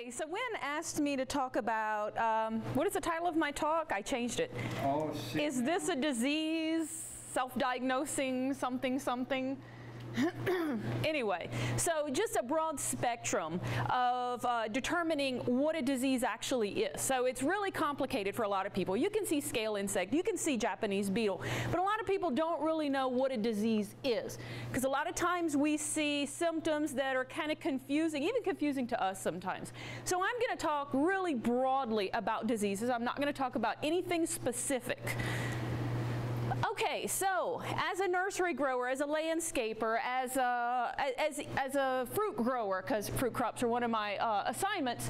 Okay, so Wynn asked me to talk about, um, what is the title of my talk? I changed it. Oh, shit. Is this a disease? Self-diagnosing something something? anyway, so just a broad spectrum of uh, determining what a disease actually is. So it's really complicated for a lot of people. You can see scale insect, you can see Japanese beetle, but a lot of people don't really know what a disease is. Because a lot of times we see symptoms that are kind of confusing, even confusing to us sometimes. So I'm going to talk really broadly about diseases. I'm not going to talk about anything specific. Okay, so as a nursery grower, as a landscaper, as a, as, as a fruit grower, because fruit crops are one of my uh, assignments,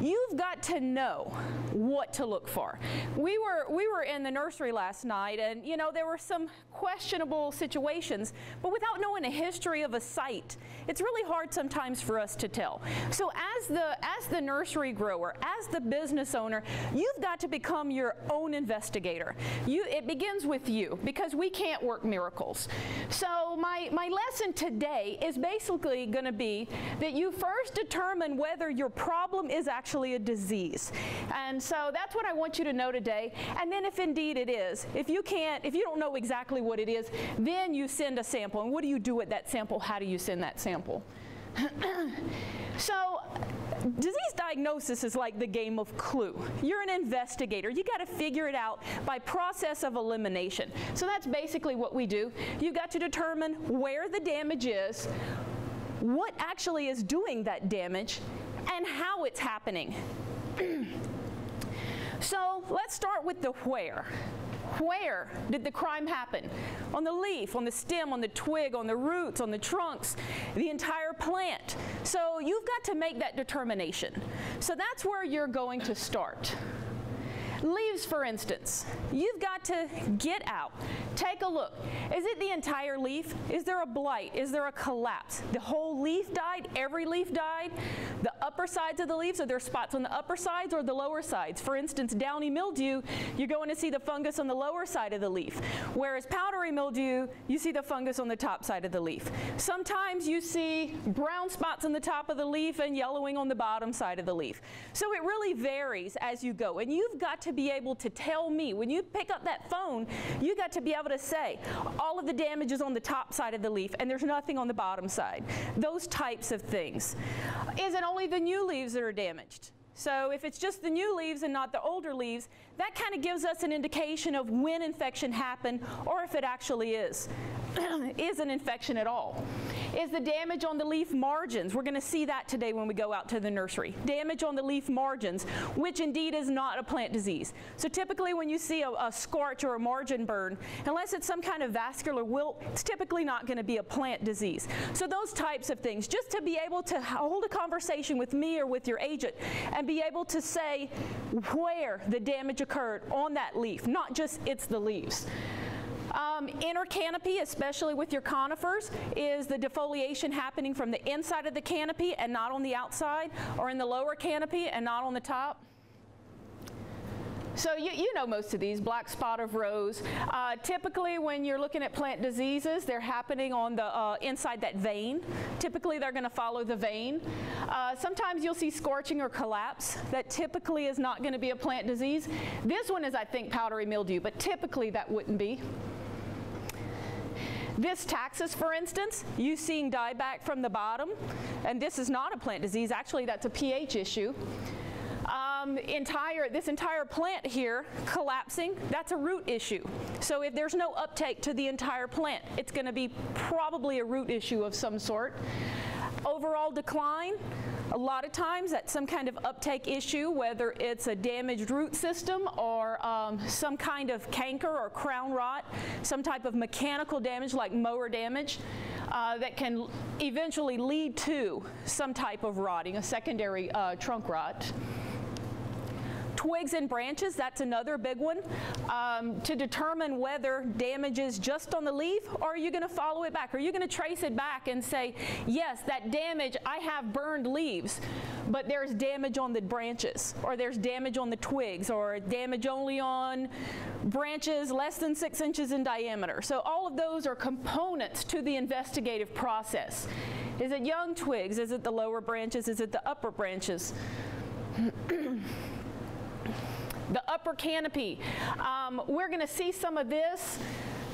you've got to know what to look for. We were, we were in the nursery last night and you know there were some questionable situations, but without knowing a history of a site, it's really hard sometimes for us to tell. So as the, as the nursery grower, as the business owner, you've got to become your own investigator. You, it begins with you because we can't work miracles. So my, my lesson today is basically going to be that you first determine whether your problem is actually a disease. And so that's what I want you to know today. And then if indeed it is, if you can't, if you don't know exactly what it is, then you send a sample. And what do you do with that sample? How do you send that sample? so disease diagnosis is like the game of clue. You're an investigator. You got to figure it out by process of elimination. So that's basically what we do. You got to determine where the damage is, what actually is doing that damage, and how it's happening. so let's start with the where. Where did the crime happen? On the leaf, on the stem, on the twig, on the roots, on the trunks, the entire plant. So you've got to make that determination. So that's where you're going to start. Leaves, for instance, you've got to get out, take a look. Is it the entire leaf? Is there a blight? Is there a collapse? The whole leaf died? Every leaf died? The upper sides of the leaves, are there spots on the upper sides or the lower sides? For instance, downy mildew, you're going to see the fungus on the lower side of the leaf. Whereas powdery mildew, you see the fungus on the top side of the leaf. Sometimes you see brown spots on the top of the leaf and yellowing on the bottom side of the leaf. So it really varies as you go. And you've got to be able to tell me, when you pick up that phone, you got to be able to say, all of the damage is on the top side of the leaf and there's nothing on the bottom side. Those types of things. Is it only the new leaves that are damaged? So if it's just the new leaves and not the older leaves, that kind of gives us an indication of when infection happened or if it actually is, is an infection at all is the damage on the leaf margins. We're going to see that today when we go out to the nursery. Damage on the leaf margins, which indeed is not a plant disease. So typically when you see a, a scorch or a margin burn, unless it's some kind of vascular wilt, it's typically not going to be a plant disease. So those types of things, just to be able to hold a conversation with me or with your agent and be able to say where the damage occurred on that leaf, not just it's the leaves. Um, inner canopy, especially with your conifers, is the defoliation happening from the inside of the canopy and not on the outside, or in the lower canopy and not on the top. So you, you know most of these, black spot of rose. Uh, typically when you're looking at plant diseases, they're happening on the uh, inside that vein. Typically they're going to follow the vein. Uh, sometimes you'll see scorching or collapse. That typically is not going to be a plant disease. This one is, I think, powdery mildew, but typically that wouldn't be. This taxus, for instance, you seeing dieback from the bottom, and this is not a plant disease. Actually, that's a pH issue. Um, entire, this entire plant here collapsing, that's a root issue. So if there's no uptake to the entire plant, it's going to be probably a root issue of some sort. Overall decline, a lot of times that's some kind of uptake issue, whether it's a damaged root system or um, some kind of canker or crown rot, some type of mechanical damage like mower damage uh, that can eventually lead to some type of rotting, a secondary uh, trunk rot. Twigs and branches, that's another big one. Um, to determine whether damage is just on the leaf or are you going to follow it back? Are you going to trace it back and say, yes, that damage, I have burned leaves, but there's damage on the branches or there's damage on the twigs or damage only on branches less than six inches in diameter. So all of those are components to the investigative process. Is it young twigs? Is it the lower branches? Is it the upper branches? the upper canopy. Um, we're going to see some of this.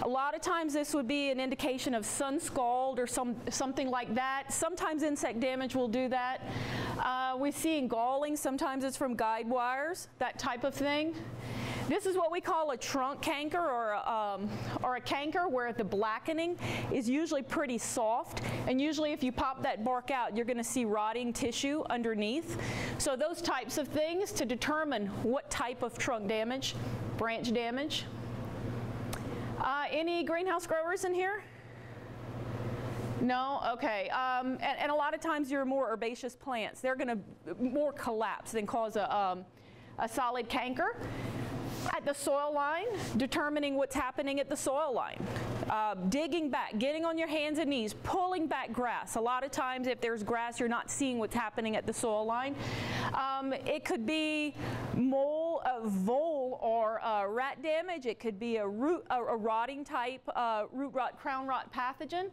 A lot of times this would be an indication of sun scald or some, something like that. Sometimes insect damage will do that. Uh, we see galling, sometimes it's from guide wires, that type of thing. This is what we call a trunk canker or a, um, or a canker where the blackening is usually pretty soft. And usually if you pop that bark out, you're going to see rotting tissue underneath. So those types of things to determine what type of trunk damage, branch damage. Uh, any greenhouse growers in here? No? Okay. Um, and, and, a lot of times your more herbaceous plants, they're going to more collapse than cause a, um, a solid canker at the soil line, determining what's happening at the soil line. Uh, digging back, getting on your hands and knees, pulling back grass. A lot of times if there's grass, you're not seeing what's happening at the soil line. Um, it could be mole, uh, vole, or uh, rat damage. It could be a, root, a, a rotting type uh, root rot, crown rot pathogen.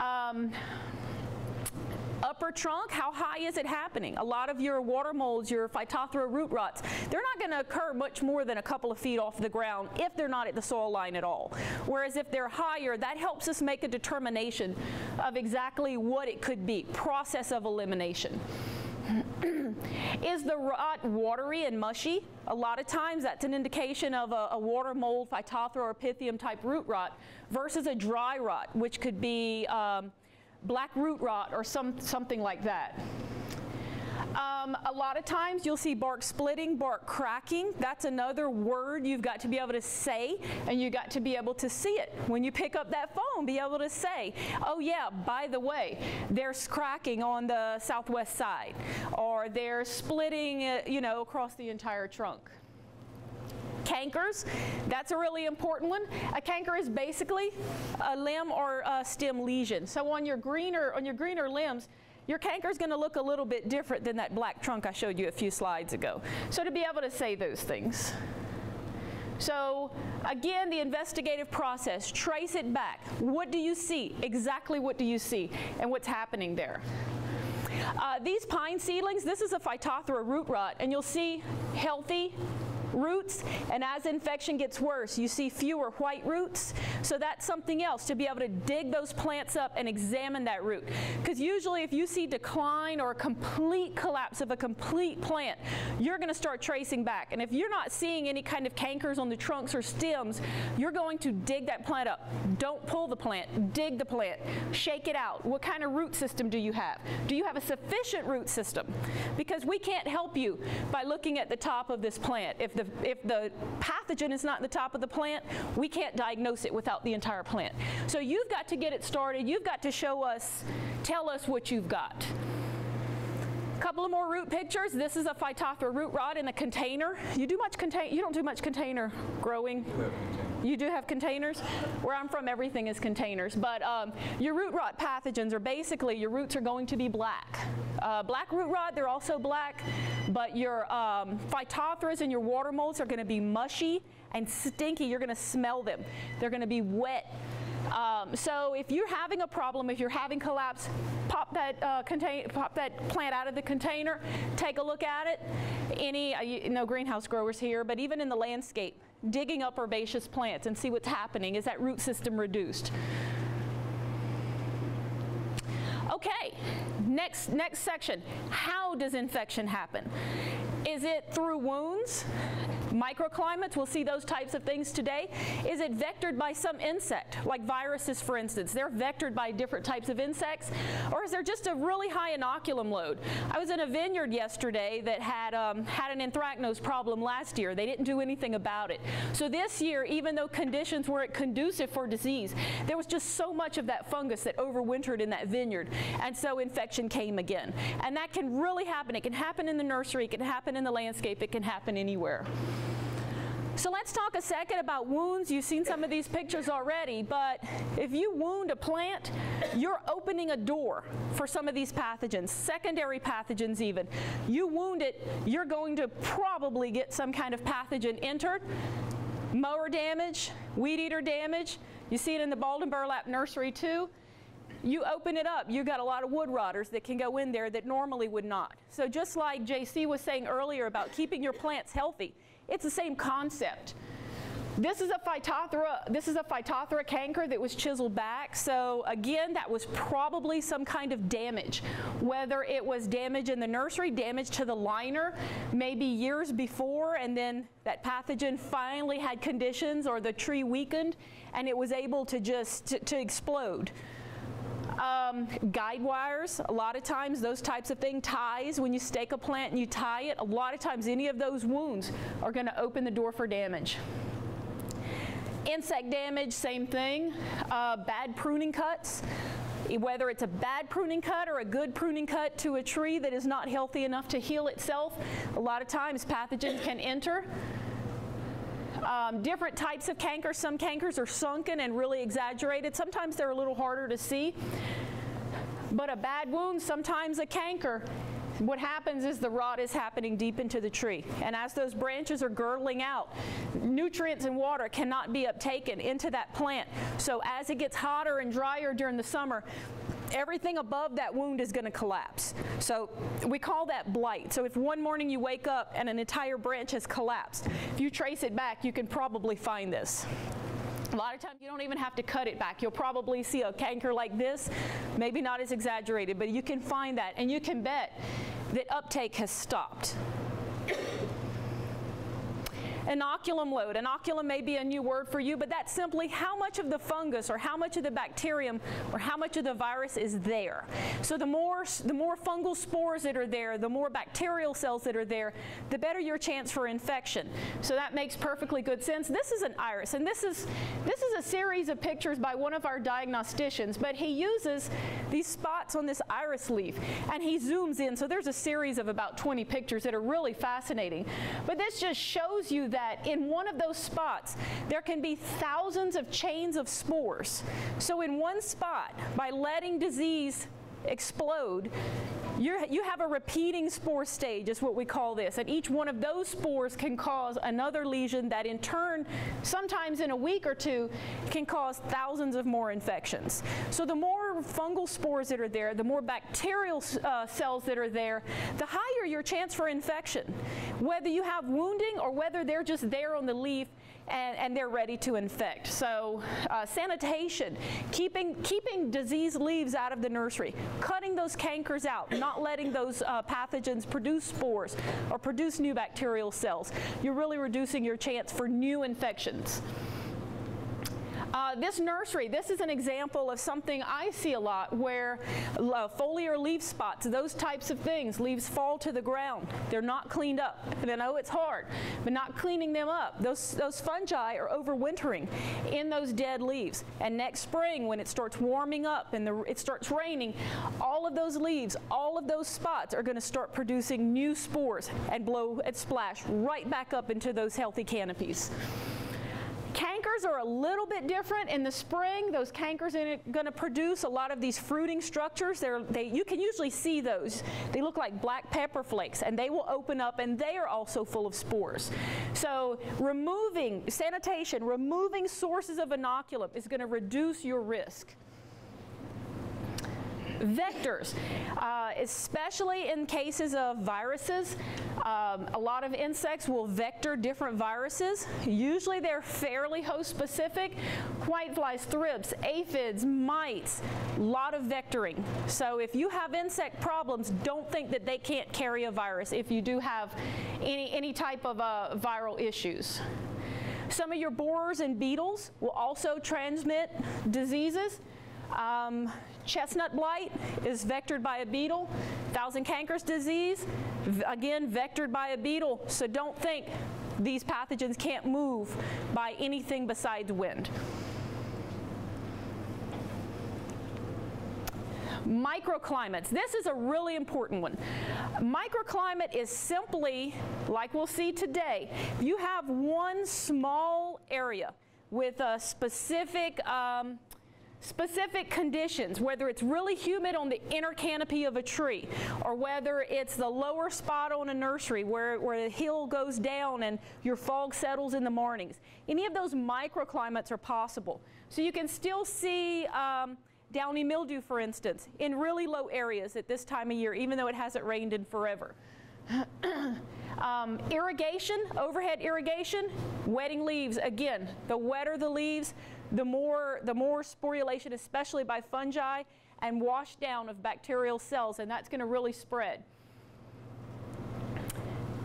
Um, upper trunk, how high is it happening? A lot of your water molds, your Phytophthora root rots, they're not going to occur much more than a couple of feet off the ground if they're not at the soil line at all. Whereas if they're higher, that helps us make a determination of exactly what it could be, process of elimination. is the rot watery and mushy? A lot of times that's an indication of a, a water mold, Phytophthora or Pythium type root rot versus a dry rot, which could be um, black root rot or some, something like that. Um, a lot of times you'll see bark splitting, bark cracking. That's another word you've got to be able to say and you've got to be able to see it. When you pick up that phone, be able to say, oh yeah, by the way, there's cracking on the southwest side or they're splitting, uh, you know, across the entire trunk. Cankers, that's a really important one. A canker is basically a limb or a stem lesion. So on your greener, on your greener limbs, your canker is going to look a little bit different than that black trunk I showed you a few slides ago. So to be able to say those things. So again, the investigative process, trace it back. What do you see? Exactly what do you see and what's happening there? Uh, these pine seedlings, this is a Phytophthora root rot, and you'll see healthy, roots, and as infection gets worse, you see fewer white roots. So that's something else to be able to dig those plants up and examine that root. Because usually if you see decline or a complete collapse of a complete plant, you're going to start tracing back. And if you're not seeing any kind of cankers on the trunks or stems, you're going to dig that plant up. Don't pull the plant, dig the plant, shake it out. What kind of root system do you have? Do you have a sufficient root system? Because we can't help you by looking at the top of this plant. If the, if the pathogen is not in the top of the plant, we can't diagnose it without the entire plant. So you've got to get it started. You've got to show us, tell us what you've got. A couple of more root pictures. This is a Phytophthora root rot in a container. You do much contain you don't do much container growing. You do have containers? Where I'm from, everything is containers. But um, your root rot pathogens are basically, your roots are going to be black. Uh, black root rot, they're also black, but your um, and your water molds are going to be mushy and stinky. You're going to smell them. They're going to be wet. Um, so if you're having a problem, if you're having collapse, pop that uh, contain, pop that plant out of the container, take a look at it. Any, uh, no greenhouse growers here, but even in the landscape, digging up herbaceous plants and see what's happening. Is that root system reduced? Okay, next, next section. How does infection happen? Is it through wounds? Microclimates, we'll see those types of things today. Is it vectored by some insect, like viruses for instance? They're vectored by different types of insects. Or is there just a really high inoculum load? I was in a vineyard yesterday that had, um, had an anthracnose problem last year. They didn't do anything about it. So this year, even though conditions weren't conducive for disease, there was just so much of that fungus that overwintered in that vineyard. And so infection came again. And that can really happen. It can happen in the nursery, it can happen in the landscape, it can happen anywhere. So let's talk a second about wounds. You've seen some of these pictures already, but if you wound a plant, you're opening a door for some of these pathogens, secondary pathogens even. You wound it, you're going to probably get some kind of pathogen entered. Mower damage, weed eater damage. You see it in the balled and Burlap nursery too. You open it up, you've got a lot of wood rotters that can go in there that normally would not. So just like JC was saying earlier about keeping your plants healthy, it's the same concept. This is a Phytophthora, this is a Phytophthora canker that was chiseled back. So again, that was probably some kind of damage. Whether it was damage in the nursery, damage to the liner, maybe years before, and then that pathogen finally had conditions or the tree weakened and it was able to just to, to explode. Um, guide wires, a lot of times those types of things, ties, when you stake a plant and you tie it, a lot of times any of those wounds are going to open the door for damage. Insect damage, same thing. Uh, bad pruning cuts, whether it's a bad pruning cut or a good pruning cut to a tree that is not healthy enough to heal itself, a lot of times pathogens can enter. Um, different types of cankers. Some cankers are sunken and really exaggerated. Sometimes they're a little harder to see. But a bad wound, sometimes a canker, what happens is the rot is happening deep into the tree. And as those branches are girdling out, nutrients and water cannot be uptaken into that plant. So as it gets hotter and drier during the summer, everything above that wound is going to collapse. So we call that blight. So if one morning you wake up and an entire branch has collapsed, if you trace it back, you can probably find this. A lot of times you don't even have to cut it back. You'll probably see a canker like this, maybe not as exaggerated, but you can find that and you can bet that uptake has stopped. Inoculum load. Inoculum may be a new word for you, but that's simply how much of the fungus or how much of the bacterium or how much of the virus is there. So the more, the more fungal spores that are there, the more bacterial cells that are there, the better your chance for infection. So that makes perfectly good sense. This is an iris, and this is, this is a series of pictures by one of our diagnosticians, but he uses these spots on this iris leaf, and he zooms in. So there's a series of about 20 pictures that are really fascinating. But this just shows you that in one of those spots, there can be thousands of chains of spores. So in one spot, by letting disease explode, you you have a repeating spore stage is what we call this. And each one of those spores can cause another lesion that in turn, sometimes in a week or two, can cause thousands of more infections. So the more fungal spores that are there, the more bacterial uh, cells that are there, the higher your chance for infection. Whether you have wounding or whether they're just there on the leaf and, and they're ready to infect. So uh, sanitation, keeping, keeping diseased leaves out of the nursery, cutting those cankers out, not letting those uh, pathogens produce spores or produce new bacterial cells. You're really reducing your chance for new infections. Uh, this nursery, this is an example of something I see a lot where uh, foliar leaf spots, those types of things, leaves fall to the ground. They're not cleaned up. And I know it's hard, but not cleaning them up. Those, those fungi are overwintering in those dead leaves. And next spring, when it starts warming up and the, it starts raining, all of those leaves, all of those spots are going to start producing new spores and blow and splash right back up into those healthy canopies. Are a little bit different in the spring. Those cankers are going to produce a lot of these fruiting structures. They're, they, you can usually see those. They look like black pepper flakes, and they will open up, and they are also full of spores. So removing sanitation, removing sources of inoculum is going to reduce your risk. Vectors, uh, especially in cases of viruses, um, a lot of insects will vector different viruses. Usually they're fairly host specific. Whiteflies, thrips, aphids, mites, a lot of vectoring. So if you have insect problems, don't think that they can't carry a virus if you do have any, any type of uh, viral issues. Some of your borers and beetles will also transmit diseases. Um, chestnut blight is vectored by a beetle. Thousand cankers disease, again, vectored by a beetle. So don't think these pathogens can't move by anything besides wind. Microclimates. This is a really important one. Microclimate is simply, like we'll see today, you have one small area with a specific um, specific conditions, whether it's really humid on the inner canopy of a tree, or whether it's the lower spot on a nursery where, where the hill goes down and your fog settles in the mornings. Any of those microclimates are possible. So you can still see um, downy mildew, for instance, in really low areas at this time of year, even though it hasn't rained in forever. um, irrigation, overhead irrigation, wetting leaves. Again, the wetter the leaves, the more, the more sporulation, especially by fungi, and wash down of bacterial cells, and that's going to really spread.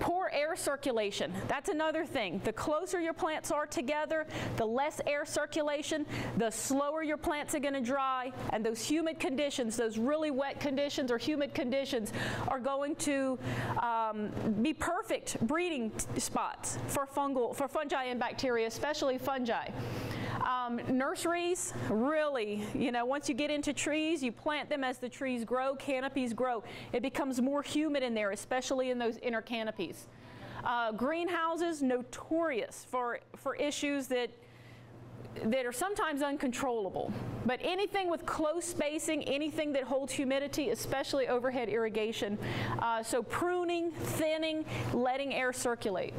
Poor air circulation, that's another thing. The closer your plants are together, the less air circulation, the slower your plants are going to dry, and those humid conditions, those really wet conditions or humid conditions, are going to um, be perfect breeding spots for fungal, for fungi and bacteria, especially fungi. Um, nurseries, really, you know, once you get into trees, you plant them as the trees grow, canopies grow. It becomes more humid in there, especially in those inner canopies. Uh, greenhouses, notorious for, for issues that that are sometimes uncontrollable. But anything with close spacing, anything that holds humidity, especially overhead irrigation. Uh, so pruning, thinning, letting air circulate.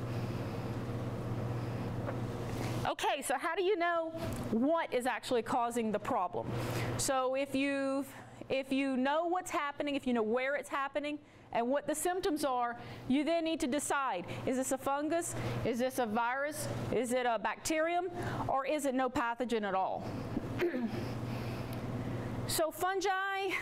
Okay, so how do you know what is actually causing the problem? So if you've if you know what's happening, if you know where it's happening, and what the symptoms are, you then need to decide, is this a fungus? Is this a virus? Is it a bacterium? Or is it no pathogen at all? So fungi,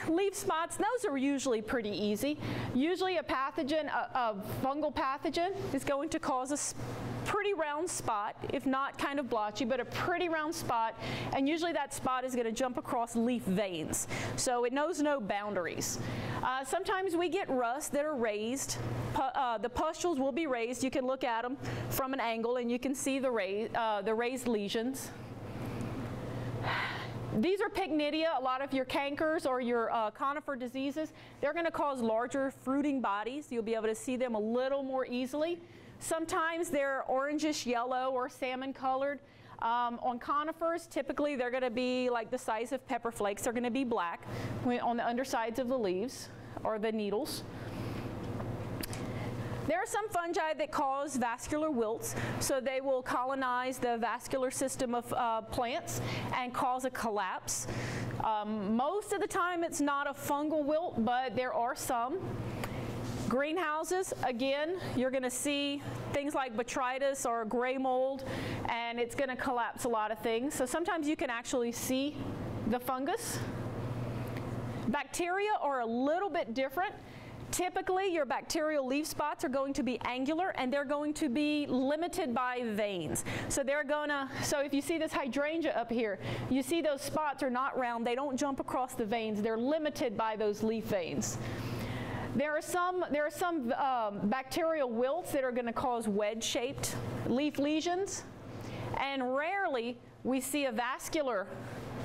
leaf spots, those are usually pretty easy. Usually a pathogen, a, a fungal pathogen is going to cause a pretty round spot, if not kind of blotchy, but a pretty round spot, and usually that spot is going to jump across leaf veins. So it knows no boundaries. Uh, sometimes we get rust that are raised. Pu uh, the pustules will be raised. You can look at them from an angle and you can see the, ra uh, the raised lesions. These are pycnidia, a lot of your cankers or your uh, conifer diseases. They're going to cause larger fruiting bodies. You'll be able to see them a little more easily. Sometimes they're orangish yellow or salmon colored. Um, on conifers, typically they're going to be like the size of pepper flakes. They're going to be black on the undersides of the leaves or the needles. There are some fungi that cause vascular wilts, so they will colonize the vascular system of uh, plants and cause a collapse. Um, most of the time it's not a fungal wilt, but there are some. Greenhouses, again, you're going to see things like botrytis or gray mold, and it's going to collapse a lot of things. So sometimes you can actually see the fungus. Bacteria are a little bit different. Typically, your bacterial leaf spots are going to be angular and they're going to be limited by veins. So they're gonna, so if you see this hydrangea up here, you see those spots are not round, they don't jump across the veins, they're limited by those leaf veins. There are some, there are some um, bacterial wilts that are going to cause wedge-shaped leaf lesions, and rarely we see a vascular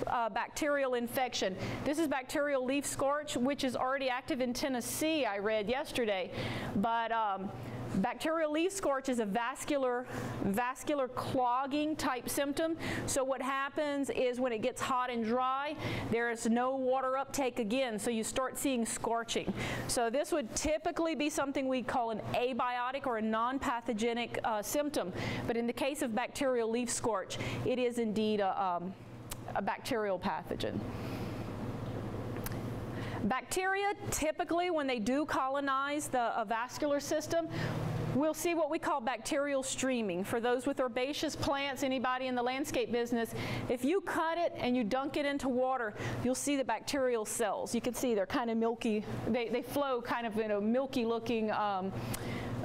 uh, bacterial infection. This is bacterial leaf scorch, which is already active in Tennessee, I read yesterday. But um, Bacterial leaf scorch is a vascular, vascular clogging type symptom. So what happens is when it gets hot and dry, there is no water uptake again, so you start seeing scorching. So this would typically be something we call an abiotic or a non-pathogenic uh, symptom. But in the case of bacterial leaf scorch, it is indeed a, um, a bacterial pathogen. Bacteria, typically when they do colonize the vascular system, we'll see what we call bacterial streaming. For those with herbaceous plants, anybody in the landscape business, if you cut it and you dunk it into water, you'll see the bacterial cells. You can see they're kind of milky, they, they flow kind of in a milky looking um,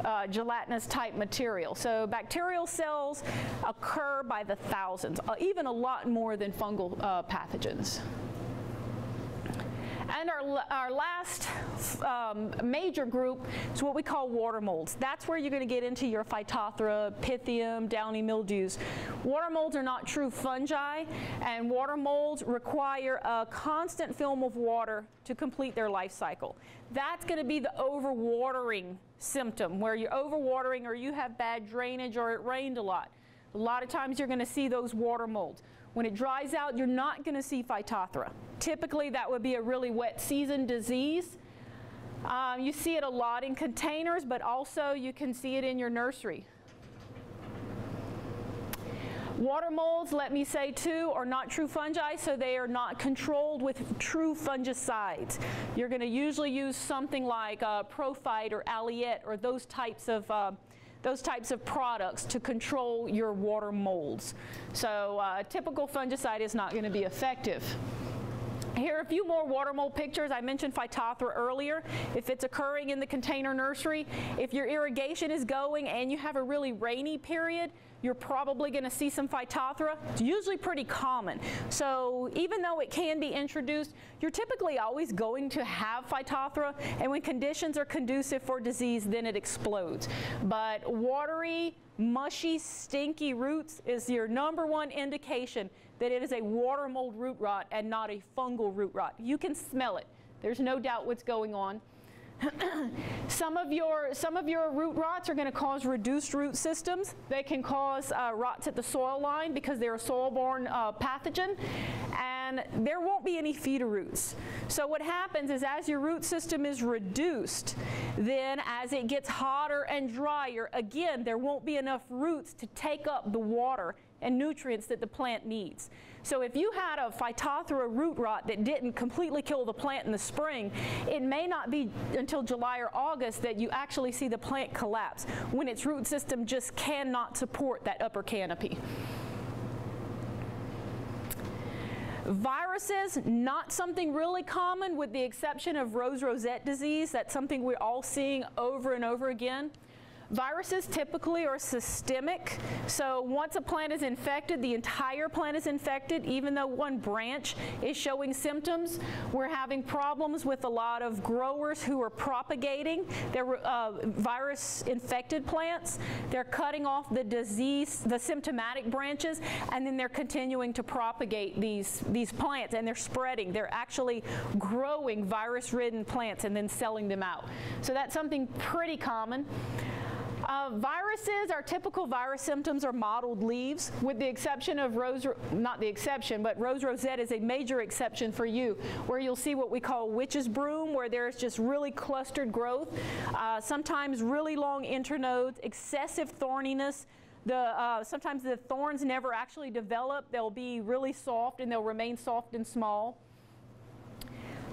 uh, gelatinous type material. So bacterial cells occur by the thousands, uh, even a lot more than fungal uh, pathogens. And our, our last um, major group is what we call water molds. That's where you're going to get into your Phytophthora, Pythium, downy mildews. Water molds are not true fungi, and water molds require a constant film of water to complete their life cycle. That's going to be the overwatering symptom, where you're overwatering or you have bad drainage or it rained a lot. A lot of times you're going to see those water molds. When it dries out, you're not going to see Phytophthora. Typically, that would be a really wet season disease. Um, you see it a lot in containers, but also you can see it in your nursery. Water molds, let me say too, are not true fungi, so they are not controlled with true fungicides. You're going to usually use something like uh, ProPhyt or Aliette or those types of uh, those types of products to control your water molds. So uh, typical fungicide is not going to be effective. Here are a few more water mold pictures. I mentioned Phytophthora earlier. If it's occurring in the container nursery, if your irrigation is going and you have a really rainy period, you're probably going to see some Phytophthora. It's usually pretty common. So even though it can be introduced, you're typically always going to have Phytophthora, and when conditions are conducive for disease, then it explodes. But watery, mushy, stinky roots is your number one indication that it is a water mold root rot and not a fungal root rot. You can smell it. There's no doubt what's going on. some of your some of your root rots are going to cause reduced root systems. They can cause uh, rots at the soil line because they're a soil-borne uh, pathogen, and there won't be any feeder roots. So what happens is as your root system is reduced, then as it gets hotter and drier, again there won't be enough roots to take up the water and nutrients that the plant needs. So if you had a Phytophthora root rot that didn't completely kill the plant in the spring, it may not be until July or August that you actually see the plant collapse when its root system just cannot support that upper canopy. Viruses, not something really common with the exception of rose rosette disease. That's something we're all seeing over and over again. Viruses typically are systemic, so once a plant is infected, the entire plant is infected, even though one branch is showing symptoms. We're having problems with a lot of growers who are propagating their uh, virus-infected plants. They're cutting off the disease, the symptomatic branches, and then they're continuing to propagate these, these plants, and they're spreading. They're actually growing virus-ridden plants and then selling them out. So that's something pretty common. Uh, viruses, our typical virus symptoms are mottled leaves, with the exception of rose, not the exception, but rose rosette is a major exception for you, where you'll see what we call witch's broom, where there's just really clustered growth, uh, sometimes really long internodes, excessive thorniness, the, uh, sometimes the thorns never actually develop. They'll be really soft and they'll remain soft and small.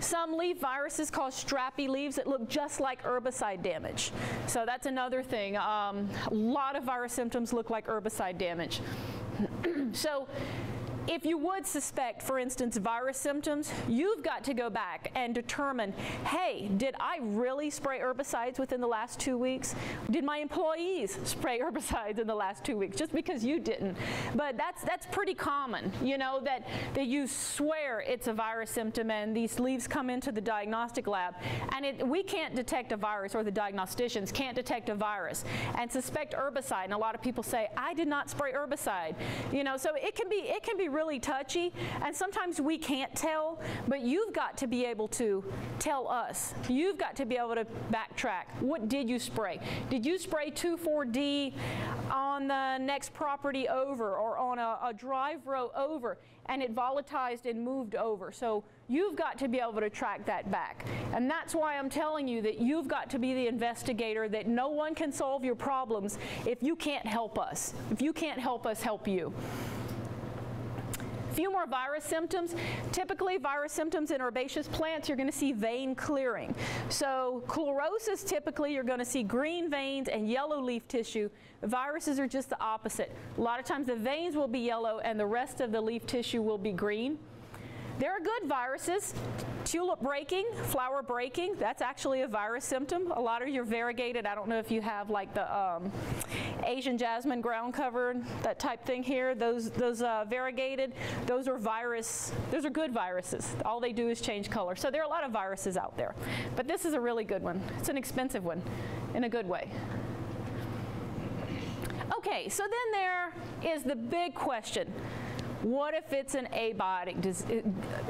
Some leaf viruses cause strappy leaves that look just like herbicide damage. So that's another thing. Um, a lot of virus symptoms look like herbicide damage. so if you would suspect, for instance, virus symptoms, you've got to go back and determine, hey, did I really spray herbicides within the last two weeks? Did my employees spray herbicides in the last two weeks? Just because you didn't. But that's, that's pretty common, you know, that, that you swear it's a virus symptom and these leaves come into the diagnostic lab and it, we can't detect a virus or the diagnosticians can't detect a virus and suspect herbicide. And a lot of people say, I did not spray herbicide. You know, so it can be, it can be really touchy, and sometimes we can't tell, but you've got to be able to tell us. You've got to be able to backtrack. What did you spray? Did you spray 2,4-D on the next property over or on a, a drive row over? and it volatilized and moved over. So you've got to be able to track that back. And that's why I'm telling you that you've got to be the investigator, that no one can solve your problems if you can't help us. If you can't help us help you few more virus symptoms. Typically, virus symptoms in herbaceous plants, you're going to see vein clearing. So chlorosis, typically, you're going to see green veins and yellow leaf tissue. Viruses are just the opposite. A lot of times the veins will be yellow and the rest of the leaf tissue will be green. There are good viruses. Tulip breaking, flower breaking, that's actually a virus symptom. A lot of your variegated, I don't know if you have like the um, Asian jasmine ground cover, that type thing here, those, those uh, variegated, those are virus, those are good viruses. All they do is change color. So there are a lot of viruses out there. But this is a really good one. It's an expensive one in a good way. Okay, so then there is the big question. What if it's an abiotic,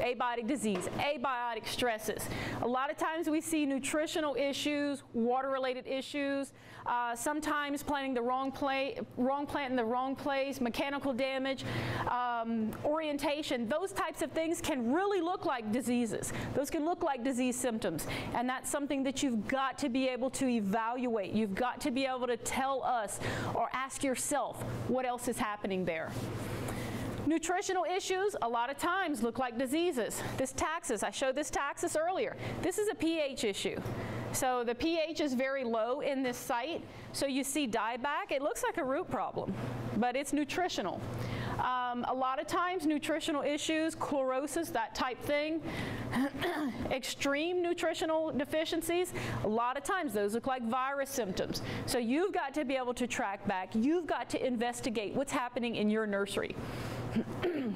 abiotic disease, abiotic stresses? A lot of times we see nutritional issues, water-related issues, uh, sometimes planting the wrong, play, wrong plant in the wrong place, mechanical damage, um, orientation. Those types of things can really look like diseases. Those can look like disease symptoms. And that's something that you've got to be able to evaluate. You've got to be able to tell us or ask yourself what else is happening there. Nutritional issues, a lot of times, look like diseases. This taxus, I showed this taxus earlier. This is a pH issue. So the pH is very low in this site. So you see dieback, it looks like a root problem, but it's nutritional. Um, a lot of times nutritional issues, chlorosis, that type thing, extreme nutritional deficiencies, a lot of times those look like virus symptoms. So you've got to be able to track back. You've got to investigate what's happening in your nursery.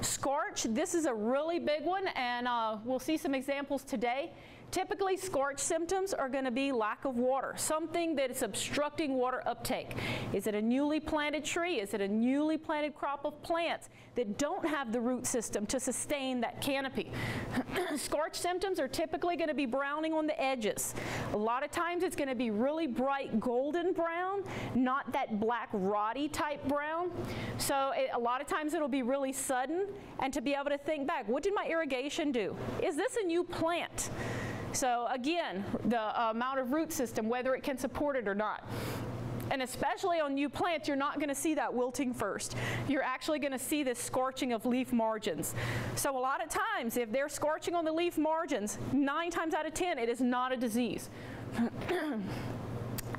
Scorch, this is a really big one, and uh, we'll see some examples today. Typically, scorch symptoms are going to be lack of water, something that is obstructing water uptake. Is it a newly planted tree? Is it a newly planted crop of plants that don't have the root system to sustain that canopy? scorch symptoms are typically going to be browning on the edges. A lot of times it's going to be really bright golden brown, not that black roddy type brown. So it, a lot of times it'll be really sudden, and to be able to think back, what did my irrigation do? Is this a new plant? So again, the amount of root system, whether it can support it or not. And especially on new plants, you're not going to see that wilting first. You're actually going to see this scorching of leaf margins. So a lot of times, if they're scorching on the leaf margins, nine times out of 10, it is not a disease.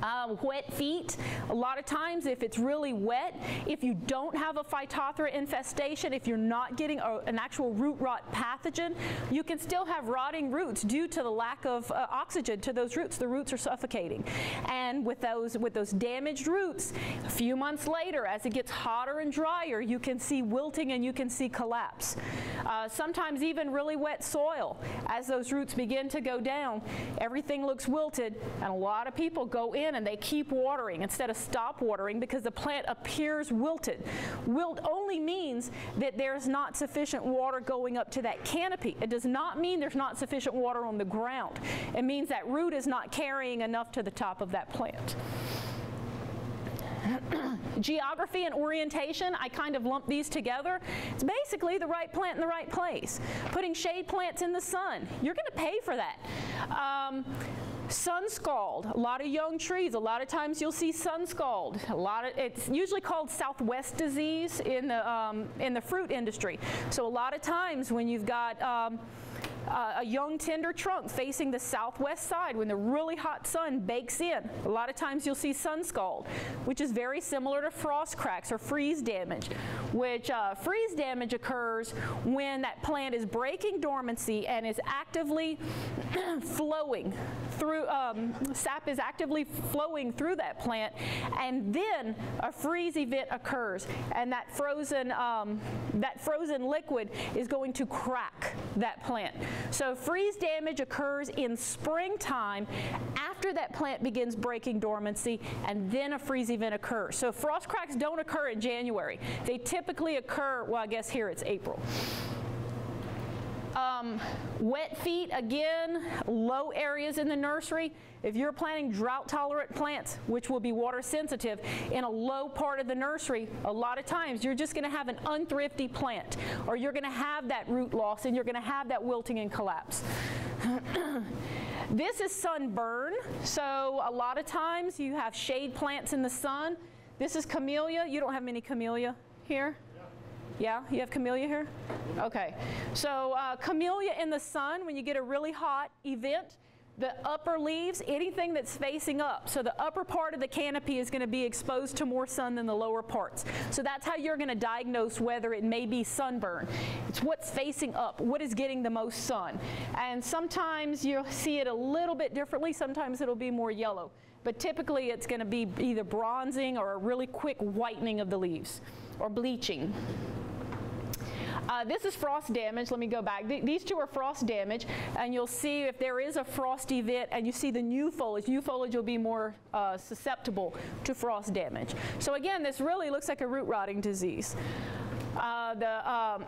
Um, wet feet, a lot of times if it's really wet, if you don't have a Phytophthora infestation, if you're not getting a, an actual root rot pathogen, you can still have rotting roots due to the lack of uh, oxygen to those roots. The roots are suffocating. And with those, with those damaged roots, a few months later, as it gets hotter and drier, you can see wilting and you can see collapse. Uh, sometimes even really wet soil, as those roots begin to go down, everything looks wilted, and a lot of people go in in and they keep watering instead of stop watering because the plant appears wilted. Wilt only means that there's not sufficient water going up to that canopy. It does not mean there's not sufficient water on the ground. It means that root is not carrying enough to the top of that plant. Geography and orientation, I kind of lump these together. It's basically the right plant in the right place. Putting shade plants in the sun, you're going to pay for that. Um, Sun scald, a lot of young trees. A lot of times you'll see sun scald. A lot of it's usually called Southwest disease in the um, in the fruit industry. So a lot of times when you've got um, uh, a young tender trunk facing the southwest side when the really hot sun bakes in. A lot of times you'll see sun scald, which is very similar to frost cracks or freeze damage, which uh, freeze damage occurs when that plant is breaking dormancy and is actively flowing through, um, sap is actively flowing through that plant, and then a freeze event occurs, and that frozen, um, that frozen liquid is going to crack that plant. So freeze damage occurs in springtime after that plant begins breaking dormancy and then a freeze event occurs. So frost cracks don't occur in January. They typically occur, well I guess here it's April. Um, wet feet, again, low areas in the nursery. If you're planting drought-tolerant plants, which will be water sensitive, in a low part of the nursery, a lot of times you're just going to have an unthrifty plant, or you're going to have that root loss, and you're going to have that wilting and collapse. this is sunburn, so a lot of times you have shade plants in the sun. This is camellia. You don't have many camellia here? Yeah, you have camellia here? Okay. So uh, camellia in the sun, when you get a really hot event, the upper leaves, anything that's facing up. So the upper part of the canopy is going to be exposed to more sun than the lower parts. So that's how you're going to diagnose whether it may be sunburn. It's what's facing up, what is getting the most sun. And sometimes you'll see it a little bit differently, sometimes it'll be more yellow. But typically it's going to be either bronzing or a really quick whitening of the leaves or bleaching. Uh, this is frost damage. Let me go back. Th these two are frost damage, and you'll see if there is a frost event and you see the new foliage, new foliage will be more uh, susceptible to frost damage. So again, this really looks like a root rotting disease. Uh, the, um,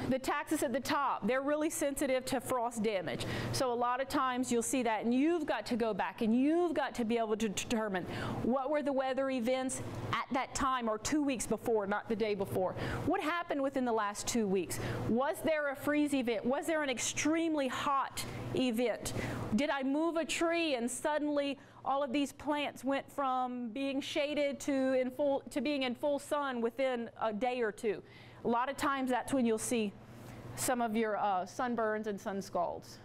the taxus at the top, they're really sensitive to frost damage. So a lot of times you'll see that and you've got to go back and you've got to be able to determine what were the weather events at that time or two weeks before, not the day before. What happened within the last two weeks? Was there a freeze event? Was there an extremely hot event? Did I move a tree and suddenly all of these plants went from being shaded to, in full, to being in full sun within a day or two. A lot of times that's when you'll see some of your uh, sunburns and sun scalds.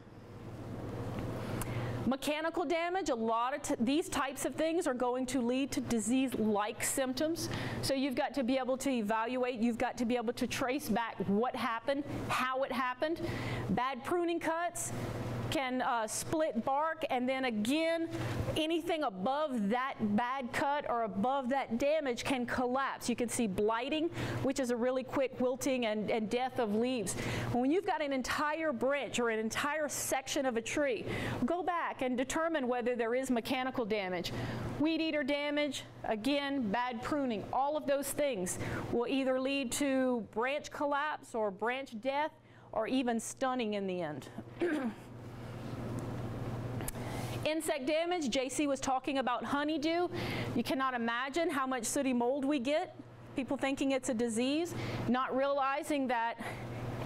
Mechanical damage, a lot of these types of things are going to lead to disease-like symptoms. So you've got to be able to evaluate, you've got to be able to trace back what happened, how it happened. Bad pruning cuts, can uh, split bark and then again anything above that bad cut or above that damage can collapse. You can see blighting which is a really quick wilting and, and death of leaves. When you've got an entire branch or an entire section of a tree, go back and determine whether there is mechanical damage. Weed eater damage, again, bad pruning, all of those things will either lead to branch collapse or branch death or even stunting in the end. Insect damage, JC was talking about honeydew. You cannot imagine how much sooty mold we get. People thinking it's a disease, not realizing that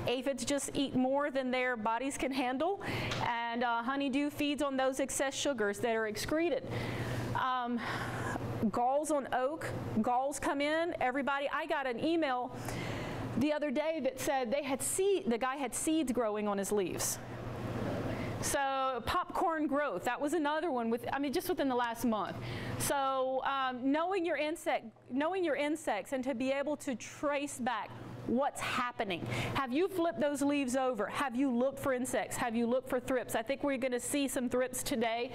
aphids just eat more than their bodies can handle, and uh, honeydew feeds on those excess sugars that are excreted. Um, galls on oak, galls come in, everybody, I got an email the other day that said they had seed, the guy had seeds growing on his leaves. So popcorn growth, that was another one with, I mean, just within the last month. So um, knowing your insect, knowing your insects and to be able to trace back what's happening. Have you flipped those leaves over? Have you looked for insects? Have you looked for thrips? I think we're going to see some thrips today.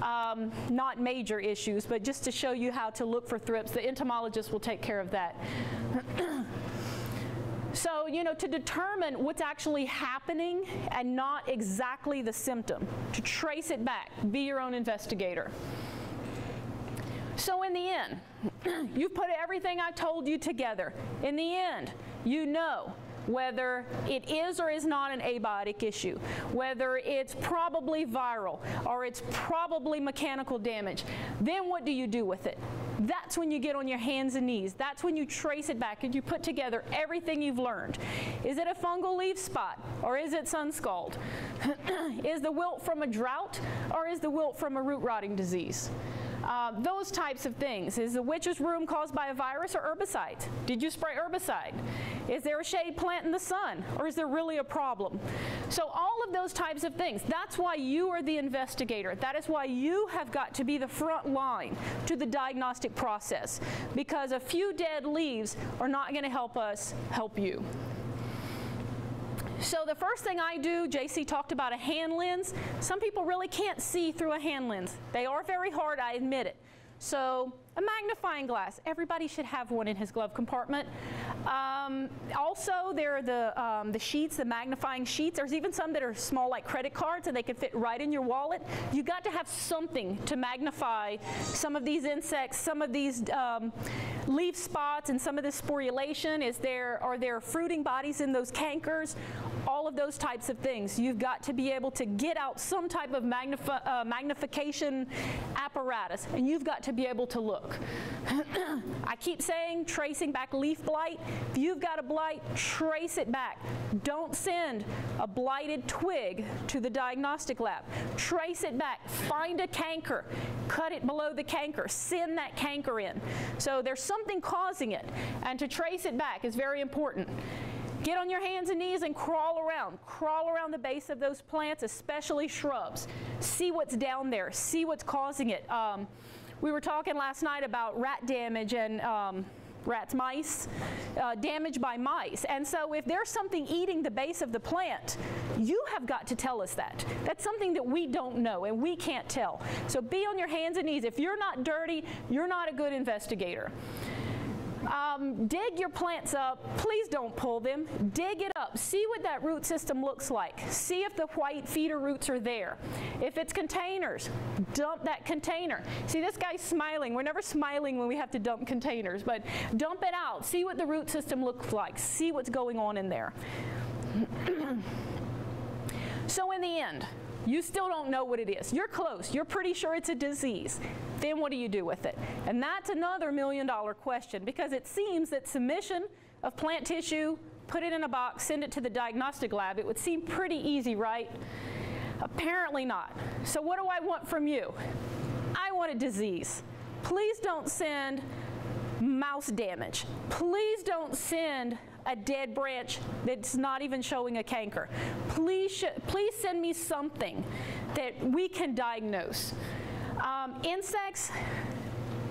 Um, not major issues, but just to show you how to look for thrips. The entomologist will take care of that. So, you know, to determine what's actually happening and not exactly the symptom, to trace it back, be your own investigator. So in the end, you've put everything I told you together. In the end, you know whether it is or is not an abiotic issue, whether it's probably viral or it's probably mechanical damage. Then what do you do with it? That's when you get on your hands and knees. That's when you trace it back and you put together everything you've learned. Is it a fungal leaf spot or is it sun scald? is the wilt from a drought or is the wilt from a root rotting disease? Uh, those types of things. Is the witch's broom caused by a virus or herbicide? Did you spray herbicide? Is there a shade plant in the sun? Or is there really a problem? So all of those types of things. That's why you are the investigator. That is why you have got to be the front line to the diagnostic process. Because a few dead leaves are not going to help us help you. So the first thing I do, JC talked about a hand lens. Some people really can't see through a hand lens. They are very hard, I admit it. So a magnifying glass. Everybody should have one in his glove compartment. Um, also, there are the, um, the sheets, the magnifying sheets. There's even some that are small like credit cards and they can fit right in your wallet. You've got to have something to magnify some of these insects, some of these um, leaf spots and some of this sporulation. Is there, are there fruiting bodies in those cankers? All of those types of things. You've got to be able to get out some type of uh, magnification apparatus and you've got to be able to look. I keep saying tracing back leaf blight. If you've got a blight, trace it back. Don't send a blighted twig to the diagnostic lab. Trace it back. Find a canker. Cut it below the canker. Send that canker in. So there's something causing it. And to trace it back is very important. Get on your hands and knees and crawl around. Crawl around the base of those plants, especially shrubs. See what's down there. See what's causing it. Um, we were talking last night about rat damage and um, rats, mice, uh, damage by mice. And so if there's something eating the base of the plant, you have got to tell us that. That's something that we don't know and we can't tell. So be on your hands and knees. If you're not dirty, you're not a good investigator. Um, dig your plants up. Please don't pull them. Dig it up. See what that root system looks like. See if the white feeder roots are there. If it's containers, dump that container. See, this guy's smiling. We're never smiling when we have to dump containers, but dump it out. See what the root system looks like. See what's going on in there. so in the end, you still don't know what it is. You're close. You're pretty sure it's a disease. Then what do you do with it? And that's another million dollar question because it seems that submission of plant tissue, put it in a box, send it to the diagnostic lab, it would seem pretty easy, right? Apparently not. So what do I want from you? I want a disease. Please don't send mouse damage. Please don't send a dead branch that's not even showing a canker. Please, please send me something that we can diagnose. Um, insects,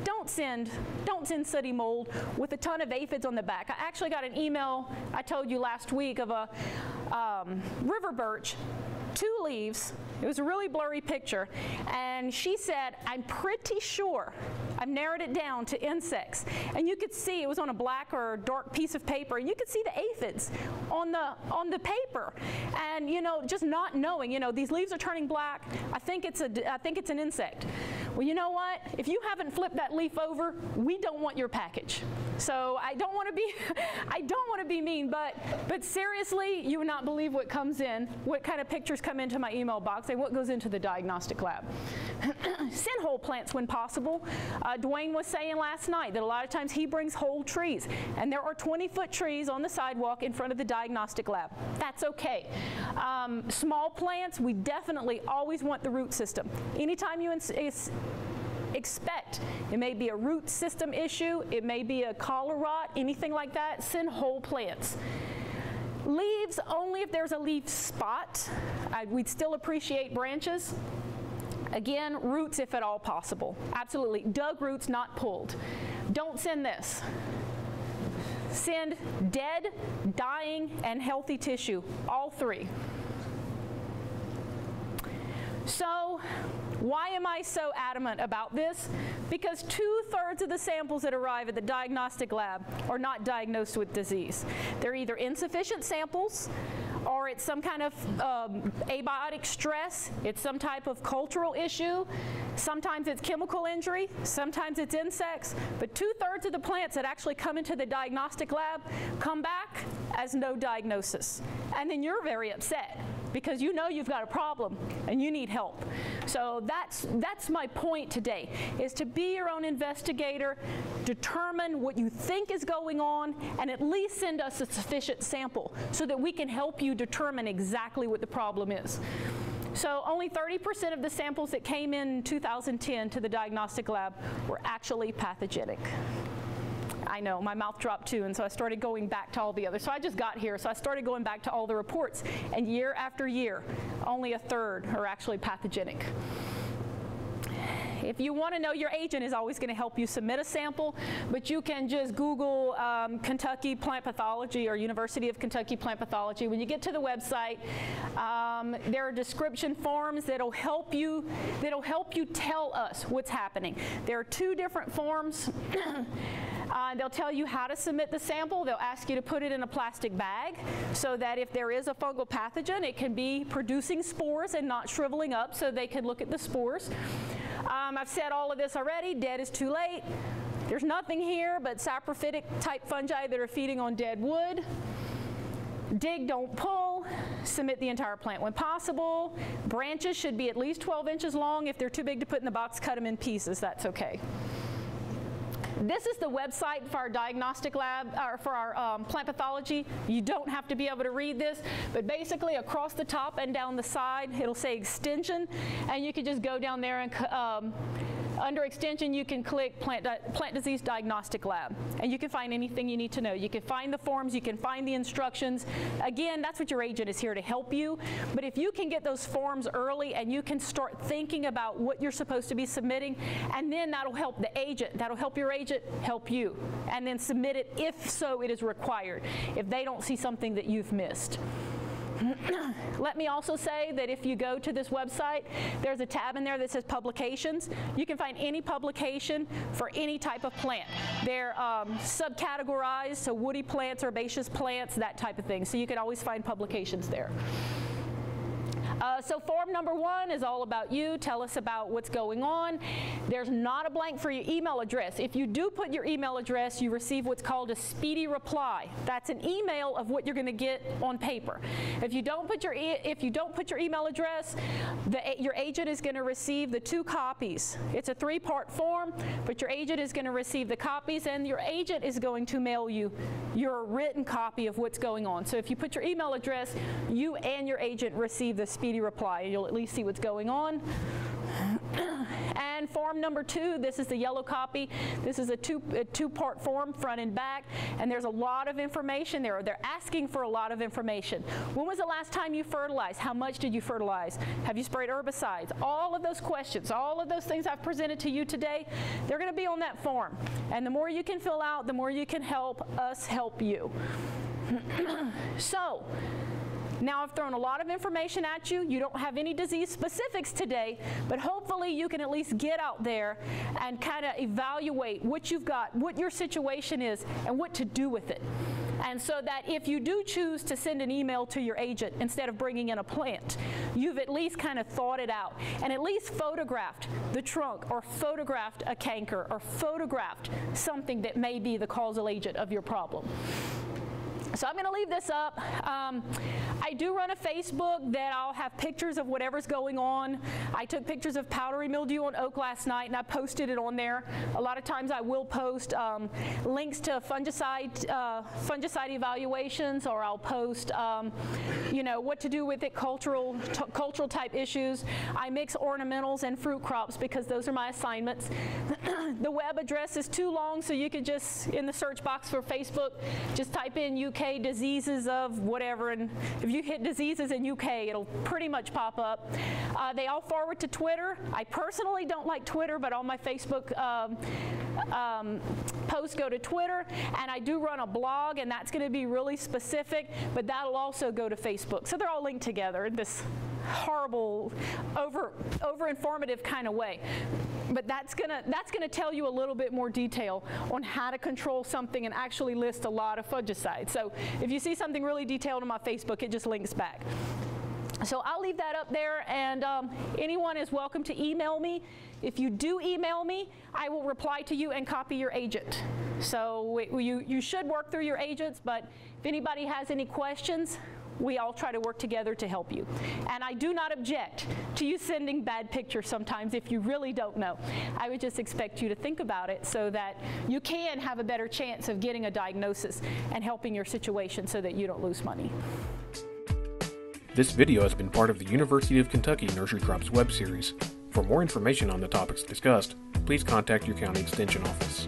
don't send, don't send sooty mold with a ton of aphids on the back. I actually got an email I told you last week of a um, river birch, two leaves, it was a really blurry picture. And she said, I'm pretty sure I've narrowed it down to insects. And you could see it was on a black or dark piece of paper, and you could see the aphids on the on the paper. And you know, just not knowing, you know, these leaves are turning black. I think it's a I think it's an insect. Well, you know what? If you haven't flipped that leaf over, we don't want your package. So I don't want to be I don't want to be mean, but but seriously, you would not believe what comes in, what kind of pictures come into my email box and what goes into the diagnostic lab. Send whole plants when possible. Uh, Dwayne was saying last night that a lot of times he brings whole trees, and there are 20-foot trees on the sidewalk in front of the diagnostic lab. That's okay. Um, small plants, we definitely always want the root system. Anytime you expect. It may be a root system issue, it may be a collar rot, anything like that, send whole plants. Leaves only if there's a leaf spot. I, we'd still appreciate branches. Again, roots if at all possible. Absolutely. Dug roots, not pulled. Don't send this. Send dead, dying, and healthy tissue, all three. So, why am I so adamant about this? Because two-thirds of the samples that arrive at the diagnostic lab are not diagnosed with disease. They're either insufficient samples, or it's some kind of um, abiotic stress, it's some type of cultural issue, sometimes it's chemical injury, sometimes it's insects, but two-thirds of the plants that actually come into the diagnostic lab come back as no diagnosis. And then you're very upset because you know you've got a problem and you need help. So that's, that's my point today, is to be your own investigator, determine what you think is going on, and at least send us a sufficient sample so that we can help you determine exactly what the problem is. So only 30% of the samples that came in 2010 to the diagnostic lab were actually pathogenic. I know, my mouth dropped too, and so I started going back to all the others. So I just got here, so I started going back to all the reports, and year after year, only a third are actually pathogenic. If you want to know, your agent is always going to help you submit a sample, but you can just Google um, Kentucky Plant Pathology or University of Kentucky Plant Pathology. When you get to the website, um, there are description forms that'll help you that'll help you tell us what's happening. There are two different forms. Uh, they'll tell you how to submit the sample. They'll ask you to put it in a plastic bag so that if there is a fungal pathogen, it can be producing spores and not shriveling up so they can look at the spores. Um, I've said all of this already. Dead is too late. There's nothing here but saprophytic type fungi that are feeding on dead wood. Dig, don't pull. Submit the entire plant when possible. Branches should be at least 12 inches long. If they're too big to put in the box, cut them in pieces. That's okay. This is the website for our diagnostic lab, or for our um, plant pathology. You don't have to be able to read this, but basically across the top and down the side, it'll say extension, and you can just go down there and um, Under Extension, you can click Plant, Plant Disease Diagnostic Lab, and you can find anything you need to know. You can find the forms, you can find the instructions. Again, that's what your agent is here to help you. But if you can get those forms early and you can start thinking about what you're supposed to be submitting, and then that'll help the agent, that'll help your agent help you, and then submit it if so it is required, if they don't see something that you've missed. Let me also say that if you go to this website, there's a tab in there that says publications. You can find any publication for any type of plant. They're um, subcategorized, so woody plants, herbaceous plants, that type of thing. So you can always find publications there. Uh, so form number one is all about you. Tell us about what's going on. There's not a blank for your email address. If you do put your email address, you receive what's called a speedy reply. That's an email of what you're going to get on paper. If you don't put your e if you don't put your email address, the, your agent is going to receive the two copies. It's a three-part form, but your agent is going to receive the copies, and your agent is going to mail you your written copy of what's going on. So if you put your email address, you and your agent receive the speedy reply. You'll at least see what's going on. and form number two, this is the yellow copy. This is a, two, two-part form, front and back, and there's a lot of information there. They're asking for a lot of information. When was the last time you fertilized? How much did you fertilize? Have you sprayed herbicides? All of those questions, all of those things I've presented to you today, they're going to be on that form. And the more you can fill out, the more you can help us help you. so, now I've thrown a lot of information at you. You don't have any disease specifics today, but hopefully you can at least get out there and kind of evaluate what you've got, what your situation is, and what to do with it. And so that if you do choose to send an email to your agent instead of bringing in a plant, you've at least kind of thought it out and at least photographed the trunk or photographed a canker or photographed something that may be the causal agent of your problem. So I'm going to leave this up. Um, I do run a Facebook that I'll have pictures of whatever's going on. I took pictures of powdery mildew on oak last night and I posted it on there. A lot of times I will post um, links to fungicide, uh, fungicide evaluations or I'll post, um, you know, what to do with it, cultural, cultural type issues. I mix ornamentals and fruit crops because those are my assignments. the web address is too long so you could just, in the search box for Facebook, just type in UK diseases of whatever, and if you hit diseases in UK, it'll pretty much pop up. Uh, they all forward to Twitter. I personally don't like Twitter, but all my Facebook um, um, posts go to Twitter, and I do run a blog, and that's going to be really specific, but that'll also go to Facebook. So they're all linked together in this horrible, over, over informative kind of way. But that's gonna, that's gonna tell you a little bit more detail on how to control something and actually list a lot of fungicides. So if you see something really detailed on my Facebook, it just links back. So I'll leave that up there, and um, anyone is welcome to email me. If you do email me, I will reply to you and copy your agent. So you, you should work through your agents, but if anybody has any questions, we all try to work together to help you. And I do not object to you sending bad pictures sometimes if you really don't know. I would just expect you to think about it so that you can have a better chance of getting a diagnosis and helping your situation so that you don't lose money. This video has been part of the University of Kentucky Nursery Crops web series. For more information on the topics discussed, please contact your county extension office.